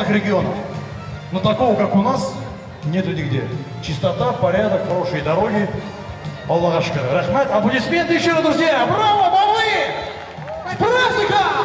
разных регионов. Но такого, как у нас, нету нигде. Чистота, порядок, хорошие дороги. Аллах Ашкар. Рахмат. Аплодисменты еще раз, друзья. Браво, бабы! С праздником!